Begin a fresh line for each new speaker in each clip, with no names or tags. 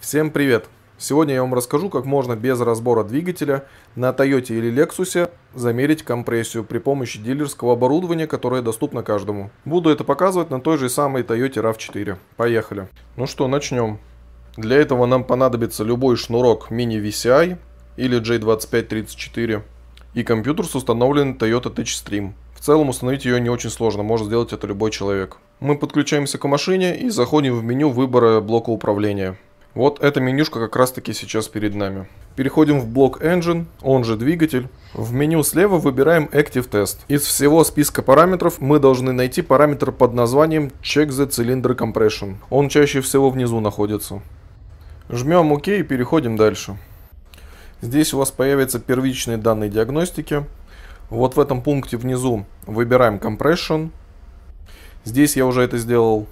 Всем привет! Сегодня я вам расскажу, как можно без разбора двигателя на Toyota или Lexus замерить компрессию при помощи дилерского оборудования, которое доступно каждому. Буду это показывать на той же самой Toyota RAV4. Поехали! Ну что, начнем. Для этого нам понадобится любой шнурок Mini VCI или J2534 и компьютер с установленным Toyota Touchstream. В целом установить ее не очень сложно, может сделать это любой человек. Мы подключаемся к машине и заходим в меню выбора блока управления. Вот эта менюшка как раз таки сейчас перед нами. Переходим в блок Engine, он же двигатель. В меню слева выбираем Active Test. Из всего списка параметров мы должны найти параметр под названием Check the Cylinder Compression. Он чаще всего внизу находится. Жмем ОК и переходим дальше. Здесь у вас появятся первичные данные диагностики. Вот в этом пункте внизу выбираем Compression. Здесь я уже это сделал.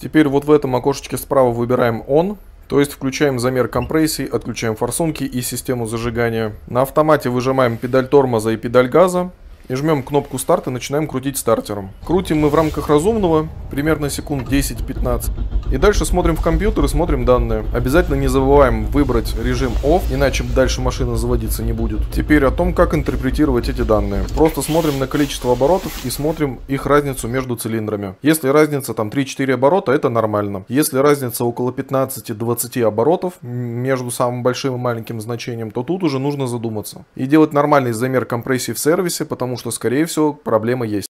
Теперь вот в этом окошечке справа выбираем On. То есть включаем замер компрессии, отключаем форсунки и систему зажигания. На автомате выжимаем педаль тормоза и педаль газа и жмем кнопку старт и начинаем крутить стартером. Крутим мы в рамках разумного, примерно секунд 10-15. И дальше смотрим в компьютер и смотрим данные. Обязательно не забываем выбрать режим OFF, иначе дальше машина заводиться не будет. Теперь о том, как интерпретировать эти данные. Просто смотрим на количество оборотов и смотрим их разницу между цилиндрами. Если разница там 3-4 оборота, это нормально. Если разница около 15-20 оборотов между самым большим и маленьким значением, то тут уже нужно задуматься. И делать нормальный замер компрессии в сервисе, потому что, скорее всего, проблема есть.